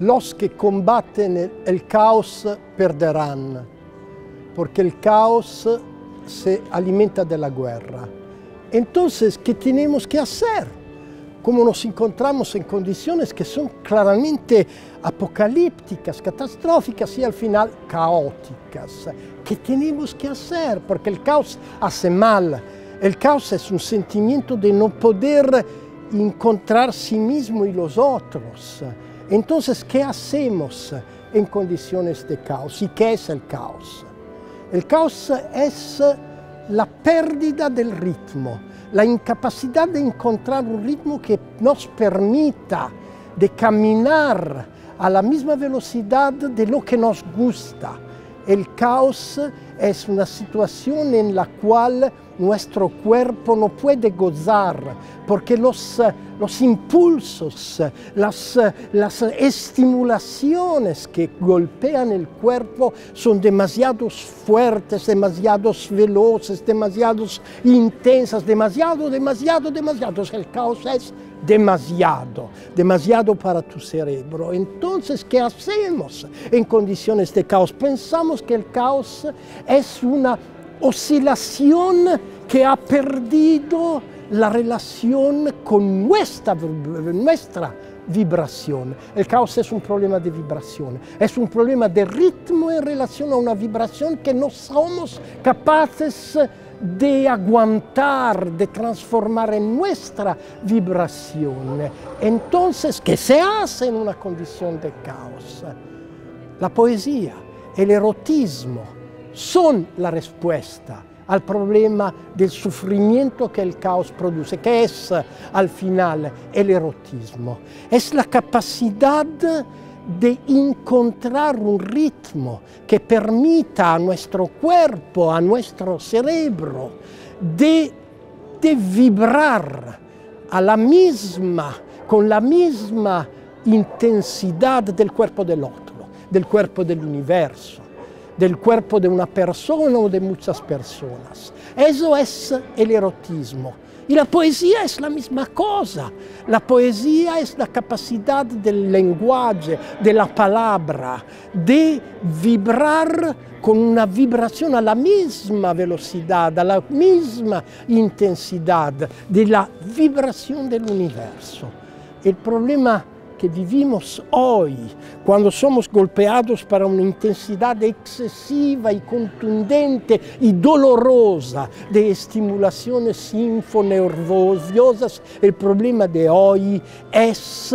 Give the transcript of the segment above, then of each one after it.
los que combaten el caos perderán, porque el caos se alimenta de la guerra. Entonces, ¿qué tenemos que hacer? Como nos encontramos en condiciones que son claramente apocalípticas, catastróficas y al final caóticas. ¿Qué tenemos que hacer? Porque el caos hace mal. El caos es un sentimiento de no poder encontrar sí mismo y los otros. Entonces, ¿qué hacemos en condiciones de caos? ¿Y qué es el caos? El caos es la pérdida del ritmo, la incapacidad de encontrar un ritmo que nos permita de caminar a la misma velocidad de lo que nos gusta. El caos es una situación en la cual nuestro cuerpo no puede gozar, porque los, los impulsos, las, las, estimulaciones que golpean el cuerpo son demasiado fuertes, demasiado veloces, demasiado intensas, demasiado, demasiado, demasiado. El caos es demasiado, demasiado para tu cerebro. Entonces, ¿qué hacemos en condiciones de caos? Pensamos que el caos es una oscilación que ha perdido la relación con nuestra, nuestra vibración. El caos es un problema de vibración, es un problema de ritmo en relación a una vibración que no somos capaces de aguantar, de transformar en nuestra vibración. Entonces, ¿qué se hace en una condición de caos? La poesía, el erotismo son la respuesta al problema del sufrimiento que el caos produce, que es al final el erotismo. Es la capacidad de encontrar un ritmo que permita a nuestro cuerpo, a nuestro cerebro, de, de vibrar a misma, con la misma intensidad del cuerpo del otro, del cuerpo del universo del cuerpo de una persona o de muchas personas. Eso es el erotismo. Y la poesía es la misma cosa. La poesía es la capacidad del lenguaje, de la palabra, de vibrar con una vibración a la misma velocidad, a la misma intensidad de la vibración del universo. El problema que vivimos hoy, cuando somos golpeados para una intensidad excesiva y contundente y dolorosa de estimulaciones sinfonervosas, el problema de hoy es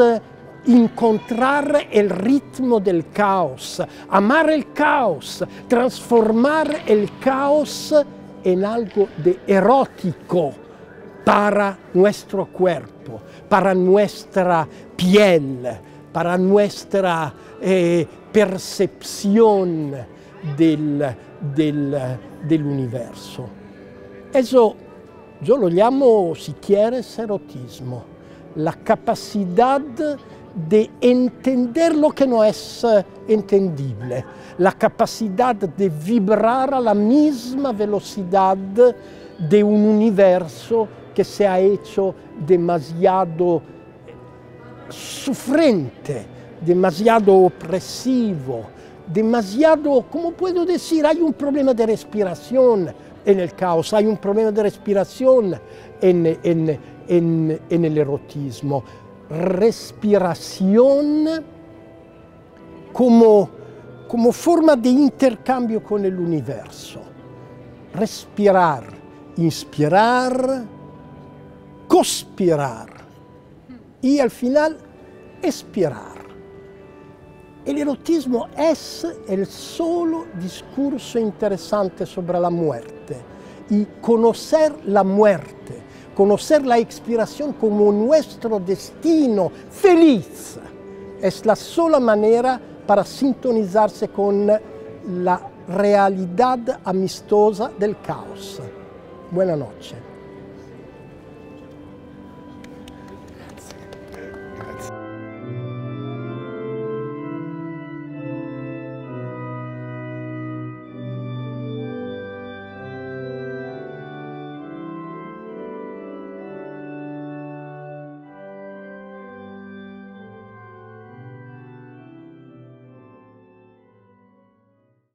encontrar el ritmo del caos, amar el caos, transformar el caos en algo de erótico para nuestro cuerpo, para nuestra piel, para nuestra eh, percepción del, del, del. Eso yo lo llamo, si quieres, erotismo, la capacidad de entender lo que no es eh, entendible, la capacidad de vibrar a la misma velocidad de un universo que se ha hecho demasiado sufrente, demasiado opresivo, demasiado, ¿cómo puedo decir? Hay un problema de respiración en el caos, hay un problema de respiración en, en, en, en el erotismo. Respiración como, como forma de intercambio con el universo. Respirar, inspirar, conspirar y al final expirar. El erotismo es el solo discurso interesante sobre la muerte y conocer la muerte, conocer la expiración como nuestro destino feliz, es la sola manera para sintonizarse con la realidad amistosa del caos. Buenas noches.